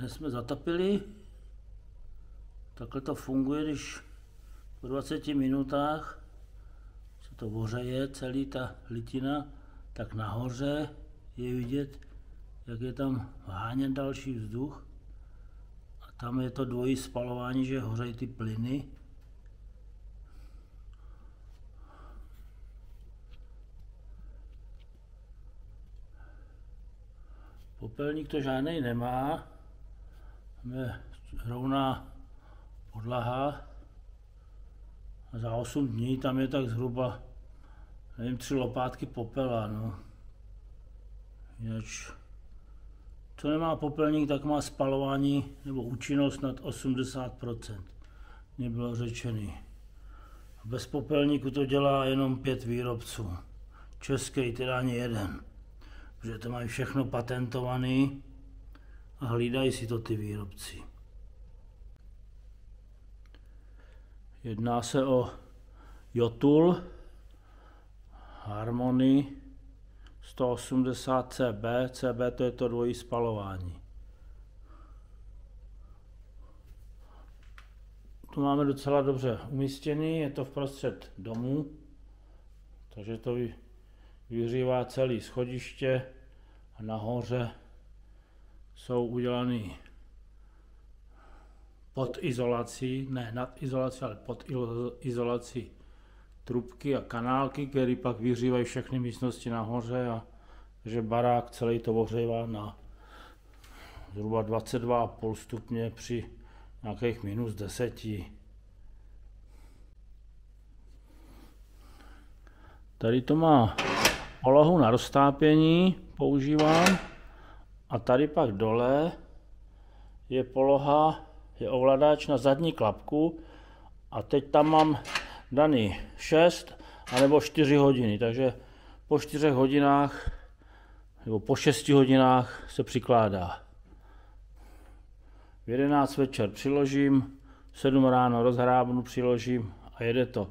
Dnes jsme zatopili. Takhle to funguje, když po 20 minutách se to ohřeje, celý ta litina, tak nahoře je vidět, jak je tam váněn další vzduch. A tam je to dvojí spalování, že hořejí ty plyny. Popelník to žádný nemá. Je rovná podlaha. A za 8 dní tam je tak zhruba, nevím, tři lopátky popela, no. Jinak, co nemá popelník, tak má spalování nebo účinnost nad 80%. Mně bylo řečený. Bez popelníku to dělá jenom pět výrobců. Český teda ani jeden. Protože to mají všechno patentovaný a hlídají si to ty výrobci. Jedná se o Jotul Harmony 180 CB. CB to je to dvojí spalování. To máme docela dobře umístěný, je to v prostřed domu, takže to vyhřívá celý schodiště a nahoře jsou udělané pod izolací, ne nad izolací, ale pod izolací trubky a kanálky, které pak vyhřívají všechny místnosti nahoře a že barák celý to ohřívá na zhruba 22,5 stupně při nějakých minus 10. Tady to má polohu na roztápění, používám. A tady pak dole je poloha, je ovladač na zadní klapku a teď tam mám daný 6 anebo 4 hodiny, takže po 4 hodinách nebo po 6 hodinách se přikládá. V 11 večer přiložím, v 7 ráno rozhrábnu, přiložím a jede to.